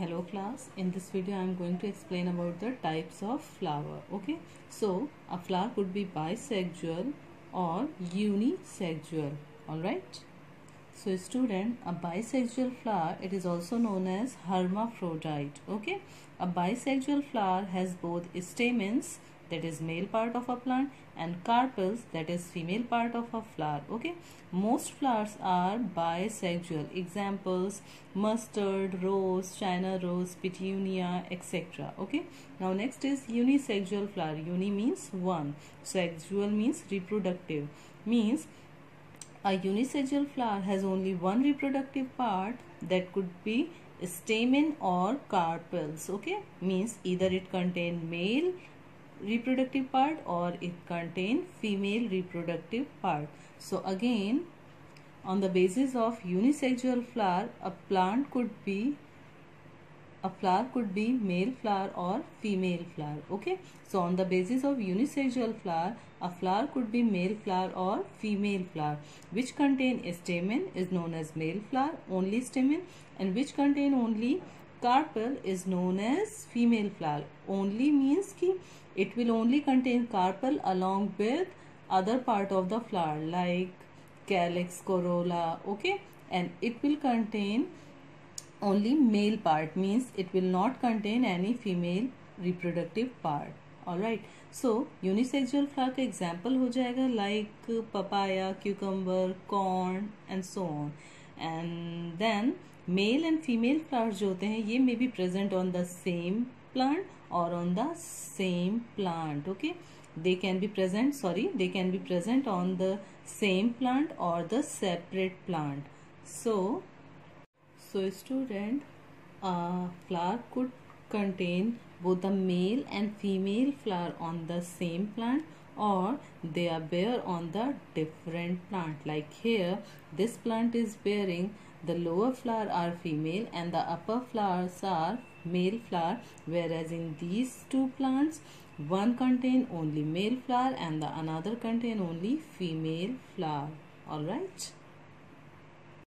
hello class. In this video i am going to explain about the types of flower okay? So a flower could be bisexual or unisexual all right so student a bisexual flower it is also known as hermaphrodite okay? A bisexual flower has both stamens that is male part of a plant and carpels that is female part of a flower okay? Most flowers are bisexual. Examples mustard rose china rose petunia etc okay? Now next is unisexual flower. Uni means one. Sexual means reproductive. Means a unisexual flower has only one reproductive part that could be stamen or carpels okay? Means either it contain male reproductive part or it contain female reproductive part. So again on the basis of unisexual flower a plant could be a flower could be male flower or female flower okay? So on the basis of unisexual flower a flower could be male flower or female flower which contain stamen is known as male flower only stamen and which contain only carpel is known as female flower only means ki it will only contain carpel along with other part of the flower like calyx corolla okay and it will contain only male part means it will not contain any female reproductive part alright so unisexual flower का example हो जाएगा like papaya cucumber corn and so on and then male and female flowers जो होते हैं, ये may be present on the same plant और on the same plant okay they can be present sorry they can be present on the same plant और the separate plant so so student flower could contain both the male and female flower on the same plant or they are bare on the different plant. Like here this plant is bearing the lower flower are female and the upper flowers are male flower. Whereas in these two plants one contain only male flower and the another contain only female flower. All right